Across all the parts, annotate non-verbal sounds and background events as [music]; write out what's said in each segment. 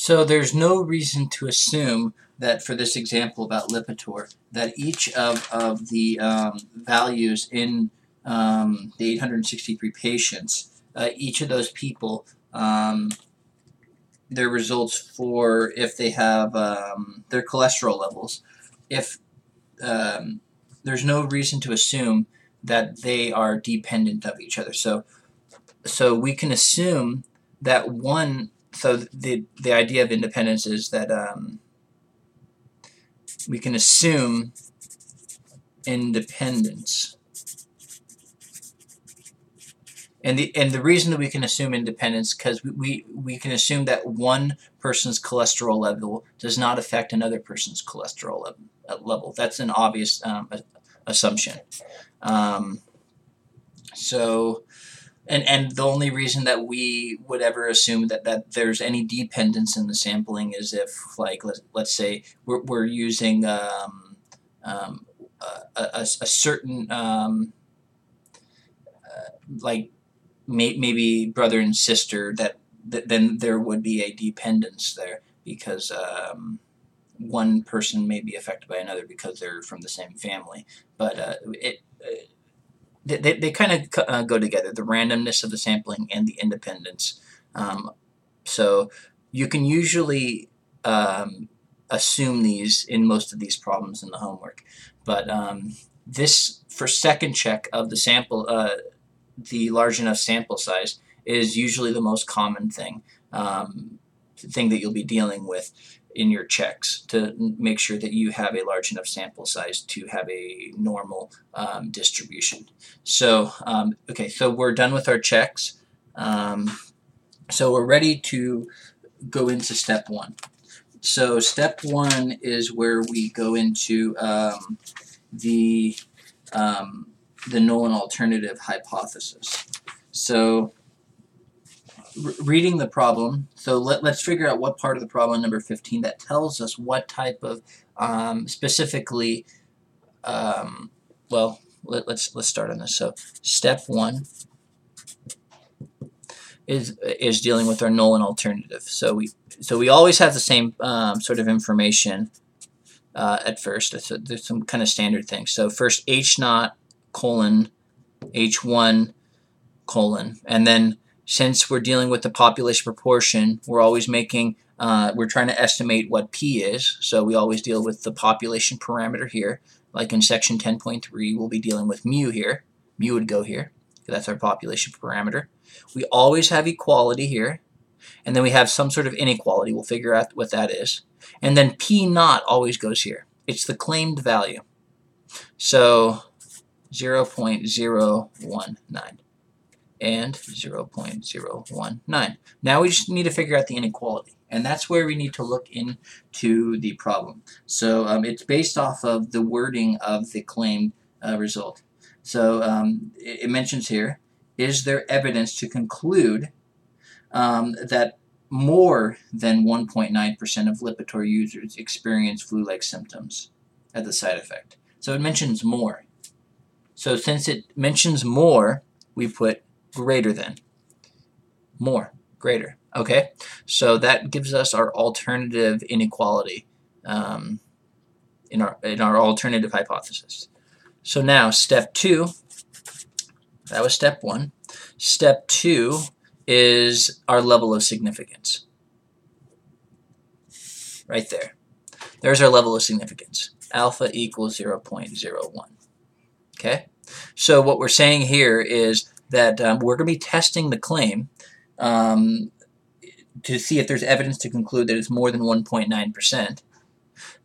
So there's no reason to assume that for this example about Lipitor, that each of, of the um, values in um, the 863 patients, uh, each of those people, um, their results for if they have um, their cholesterol levels, if um, there's no reason to assume that they are dependent of each other. So, so we can assume that one. So the the idea of independence is that um, we can assume independence. And the and the reason that we can assume independence because we, we we can assume that one person's cholesterol level does not affect another person's cholesterol level. level. That's an obvious um, assumption. Um, so, and and the only reason that we would ever assume that that there's any dependence in the sampling is if, like, let, let's say we're we're using um, um, a, a, a certain um, uh, like may, maybe brother and sister that, that then there would be a dependence there because um, one person may be affected by another because they're from the same family. But uh, it, uh, they, they kind of uh, go together the randomness of the sampling and the independence. Um, so you can usually um, assume these in most of these problems in the homework. But um, this, for second check of the sample, uh, the large enough sample size is usually the most common thing, um, thing that you'll be dealing with in your checks to make sure that you have a large enough sample size to have a normal um, distribution. So, um, okay, so we're done with our checks. Um, so we're ready to go into step one. So step one is where we go into um, the um, the null and alternative hypothesis. So reading the problem, so let, let's figure out what part of the problem number 15 that tells us what type of um, specifically, um, well, let, let's let's start on this. So step one is is dealing with our null and alternative. So we so we always have the same um, sort of information uh, at first. A, there's some kind of standard things. So first H naught colon H1 colon and then since we're dealing with the population proportion, we're always making, uh, we're trying to estimate what P is. So we always deal with the population parameter here. Like in section 10.3, we'll be dealing with mu here. Mu would go here. That's our population parameter. We always have equality here. And then we have some sort of inequality. We'll figure out what that is. And then P naught always goes here. It's the claimed value. So 0.019 and 0.019. Now we just need to figure out the inequality. And that's where we need to look into the problem. So um, it's based off of the wording of the claimed uh, result. So um, it, it, mentions here, is there evidence to conclude um, that more than 1.9% of Lipitor users experience flu-like symptoms at the side effect? So it mentions more. So since it mentions more, we put greater than. More, greater. Okay, so that gives us our alternative inequality um, in our in our alternative hypothesis. So now step two, that was step one. Step two is our level of significance. Right there. There's our level of significance. Alpha equals 0.01. Okay? So what we're saying here is that um, we're going to be testing the claim um, to see if there's evidence to conclude that it's more than 1.9%.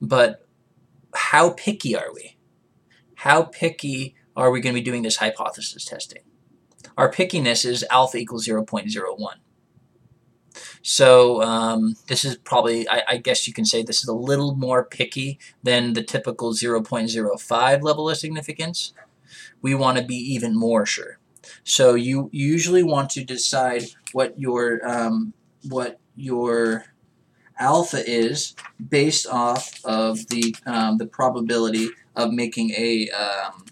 But how picky are we? How picky are we going to be doing this hypothesis testing? Our pickiness is alpha equals 0.01. So um, this is probably, I, I, guess you can say this is a little more picky than the typical 0.05 level of significance. We want to be even more sure. So you usually want to decide what your um, what your alpha is based off of the um, the probability of making a um,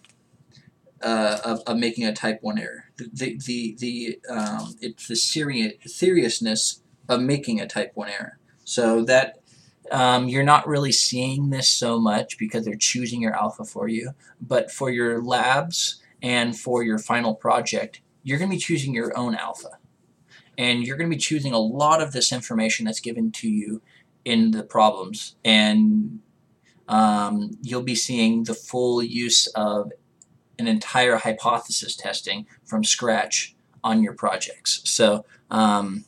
uh, of, of making a type 1 error. The, the, the, um, it's the seriousness of making a type 1 error. So that um, you're not really seeing this so much because they're choosing your alpha for you. But for your labs and for your final project, you're going to be choosing your own alpha. And you're going to be choosing a lot of this information that's given to you in the problems. And um, you'll be seeing the full use of an entire hypothesis testing from scratch on your projects. So um,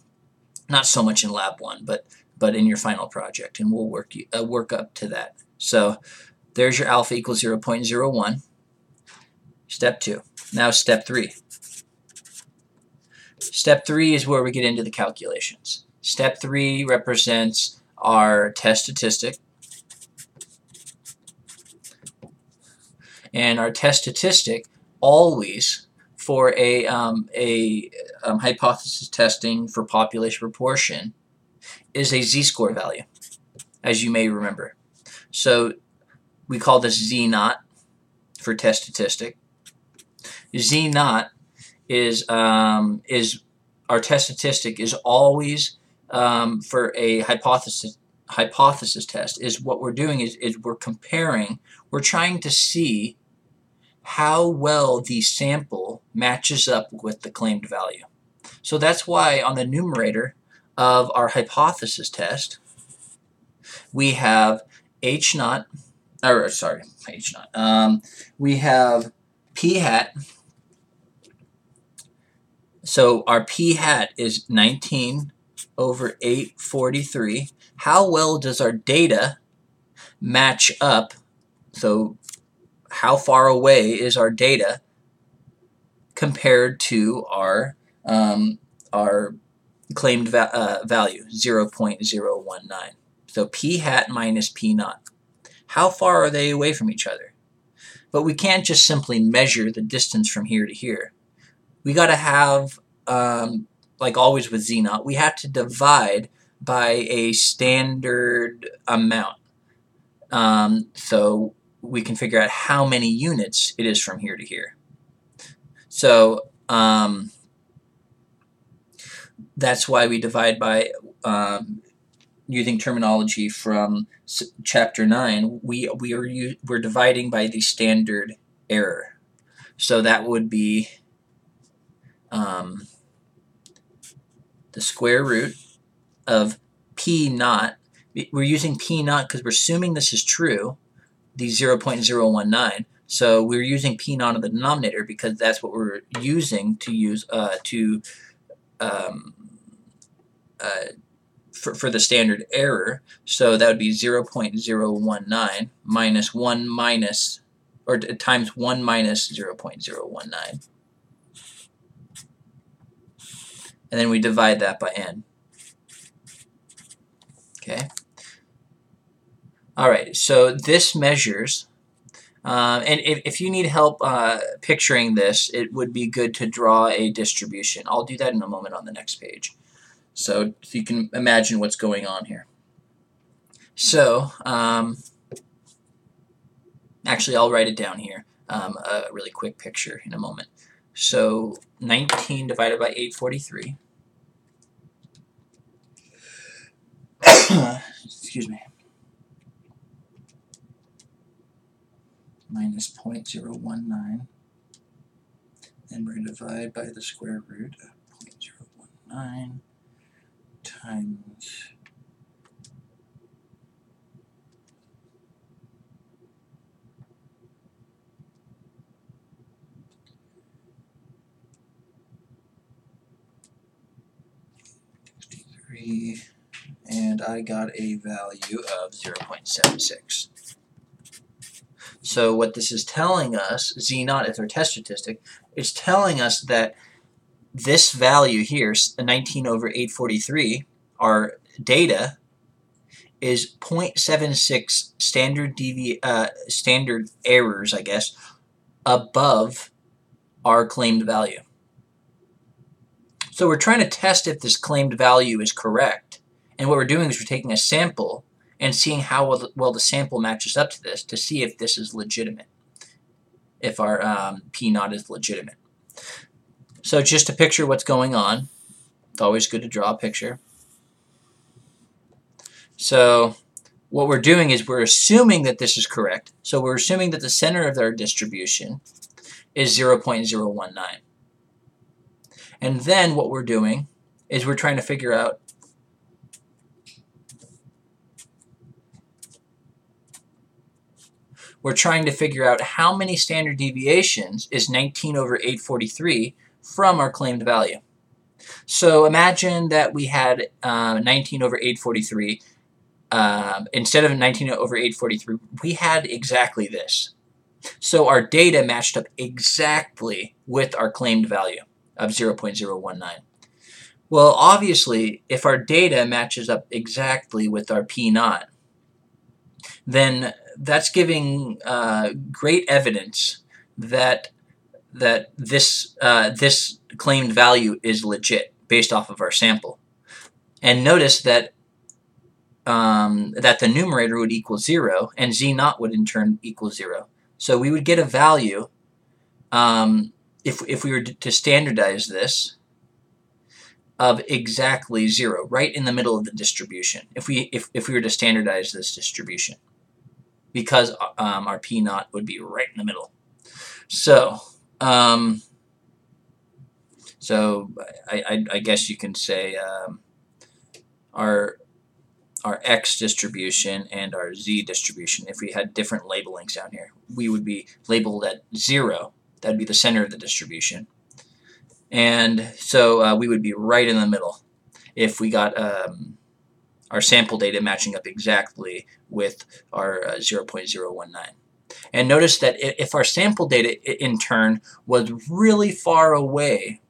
not so much in lab one, but but in your final project, and we'll work uh, work up to that. So there's your alpha equals 0.01. Step two. Now step three. Step three is where we get into the calculations. Step three represents our test statistic. And our test statistic always for a, um, a um, hypothesis testing for population proportion is a z-score value, as you may remember. So we call this z naught for test statistic. Z naught is um, is our test statistic is always um, for a hypothesis hypothesis test is what we're doing is, is we're comparing we're trying to see how well the sample matches up with the claimed value. So that's why on the numerator of our hypothesis test, we have H naught, or sorry, H naught. Um, we have P hat. So our P hat is 19 over 843. How well does our data match up? So how far away is our data compared to our um, our claimed va uh, value 0.019 so p hat minus p naught how far are they away from each other but we can't just simply measure the distance from here to here we got to have um, like always with z naught we have to divide by a standard amount um, so we can figure out how many units it is from here to here. So um, that's why we divide by um, using terminology from chapter 9 we we are we're dividing by the standard error so that would be um, the square root of p naught we're using p naught because we're assuming this is true the 0.019. So we're using P naught in the denominator because that's what we're using to use uh, to um, uh, for, for the standard error. So that would be 0.019 minus 1 minus, or times 1 minus 0.019. And then we divide that by n. Okay. All right, so this measures, uh, and if, if you need help uh, picturing this, it would be good to draw a distribution. I'll do that in a moment on the next page. So, you can imagine what's going on here. So, um, actually I'll write it down here, um, a really quick picture in a moment. So 19 divided by 843. [coughs] Excuse me. minus 0.019. Then we're going to divide by the square root of 0.019 times and I got a value of 0.76. So what this is telling us, Z naught is our test statistic, is telling us that this value here, 19 over 843, our data, is 0.76 standard devi uh, standard errors, I guess, above our claimed value. So we're trying to test if this claimed value is correct. And what we're doing is we're taking a sample and seeing how well the, sample matches up to this to see if this is legitimate, if our um, P naught is legitimate. So just to picture what's going on, it's always good to draw a picture. So what we're doing is we're assuming that this is correct. So we're assuming that the center of our distribution is 0.019. And then what we're doing is we're trying to figure out we're trying to figure out how many standard deviations is 19 over 843 from our claimed value. So imagine that we had uh, 19 over 843 um, instead of 19 over 843, we had exactly this. So our data matched up exactly with our claimed value of 0.019. Well, obviously, if our data matches up exactly with our P naught, then that's giving uh, great evidence that that this uh, this claimed value is legit based off of our sample. And notice that um, that the numerator would equal 0 and z naught would in turn equal 0. So we would get a value um, if, if we were to standardize this of exactly 0, right in the middle of the distribution, if we, if, if we were to standardize this distribution, because um, our p naught would be right in the middle. So, um, so I, I, I, guess you can say um, our our x distribution and our z distribution, if we had different labelings down here, we would be labeled at 0. That would be the center of the distribution. And so uh, we would be right in the middle if we got um, our sample data matching up exactly with our uh, 0.019. And notice that if our sample data in turn was really far away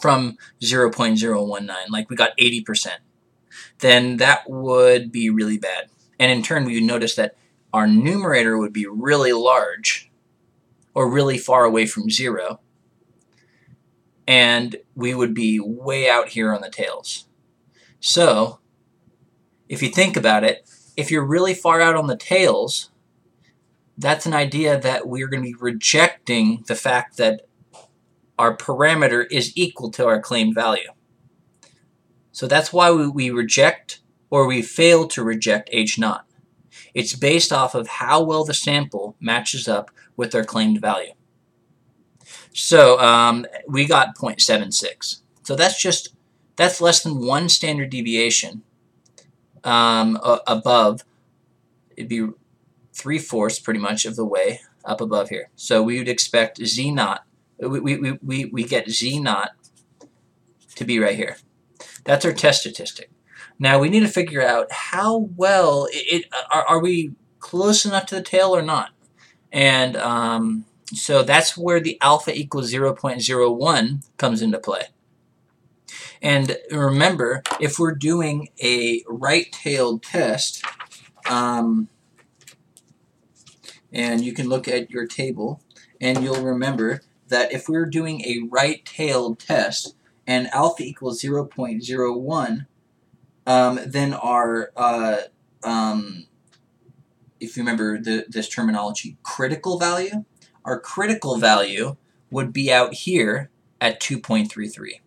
from 0.019, like we got 80%, then that would be really bad. And in turn, we would notice that our numerator would be really large or really far away from zero. And we would be way out here on the tails. So, if you think about it, if you're really far out on the tails, that's an idea that we're going to be rejecting the fact that our parameter is equal to our claimed value. So that's why we, we reject or we fail to reject H naught. It's based off of how well the sample matches up with our claimed value. So um, we got 0.76. So that's just, that's less than one standard deviation um, above, it'd be three-fourths pretty much of the way up above here. So we would expect Z naught, we, we, we, we get Z naught to be right here. That's our test statistic. Now we need to figure out how well it, it are, are, we close enough to the tail or not. And um, so that's where the alpha equals 0.01 comes into play. And remember, if we're doing a right-tailed test, um, and you can look at your table, and you'll remember that if we're doing a right-tailed test, and alpha equals 0.01, um, then our, uh, um, if you remember the, this terminology, critical value, our critical value would be out here at 2.33.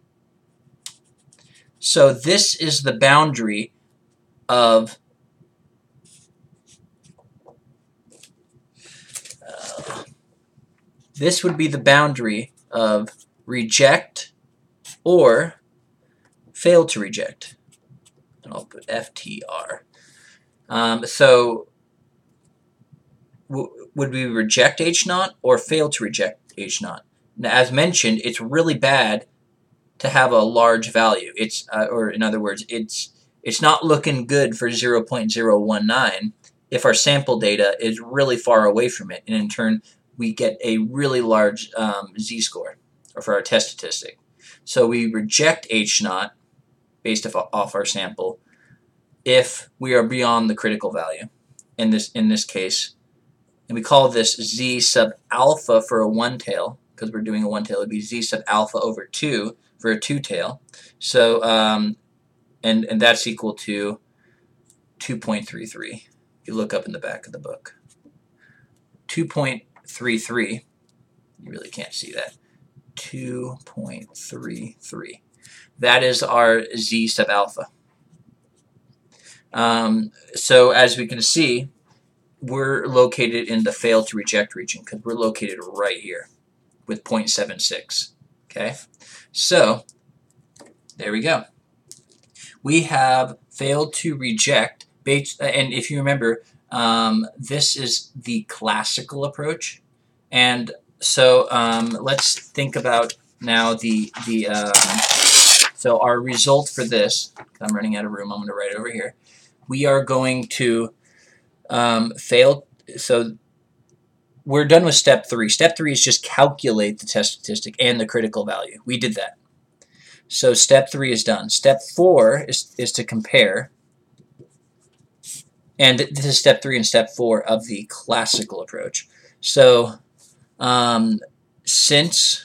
So this is the boundary of uh, this would be the boundary of reject or fail to reject. And I'll put FTR. Um, so would we reject H naught or fail to reject H naught? Now, as mentioned, it's really bad to have a large value. It's uh, or in other words, it's it's not looking good for 0.019 if our sample data is really far away from it, and in turn we get a really large um, z-score, or for our test statistic. So we reject H naught based off our sample if we are beyond the critical value in this in this case. And we call this z sub alpha for a one-tail because we're doing a one-tail. It would be z sub alpha over 2 for a two-tail. So um, and and that's equal to 2.33. If you look up in the back of the book, 2.33. You really can't see that. 2.33. That is our z sub alpha. Um, so as we can see, we're located in the fail to reject region because we're located right here with 0.76. Okay, so there we go. We have failed to reject, based, and if you remember, um, this is the classical approach. And so um, let's think about now the, the um, so our result for this, I'm running out of room, I'm going to write it over here. We are going to um, fail, so we're done with step three. Step three is just calculate the test statistic and the critical value. We did that. So step three is done. Step four is, is to compare. And this is step three and step four of the classical approach. So um, since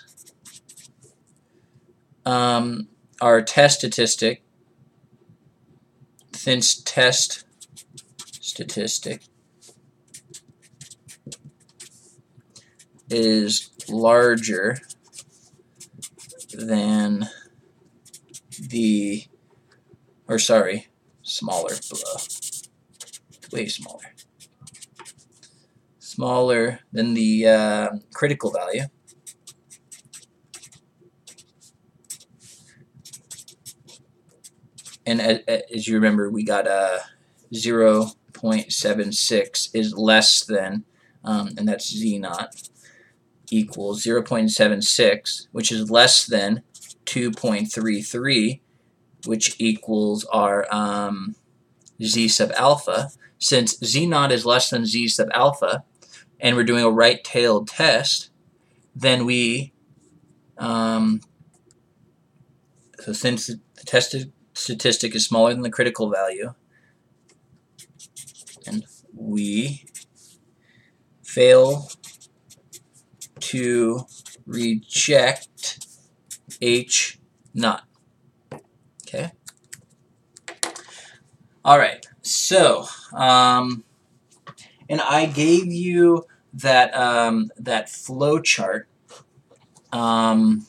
um, our test statistic, since test statistic is larger than the, or sorry, smaller, below, way smaller, smaller than the uh, critical value. And as, as you remember, we got a uh, 0.76 is less than, um, and that's z naught, equals 0.76, which is less than 2.33, which equals our um, z sub alpha. Since z naught is less than z sub alpha, and we're doing a right-tailed test, then we, um, so since the tested statistic is smaller than the critical value, and we fail to reject H naught. Okay. All right. So, um, and I gave you that um, that flow chart um,